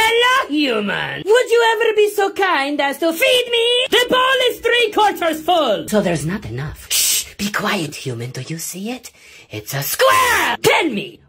hello, human! Would you ever be so kind as to feed me? The bowl is three quarters full! So there's not enough. Shh! Be quiet, human. Do you see it? It's a square! Tell me,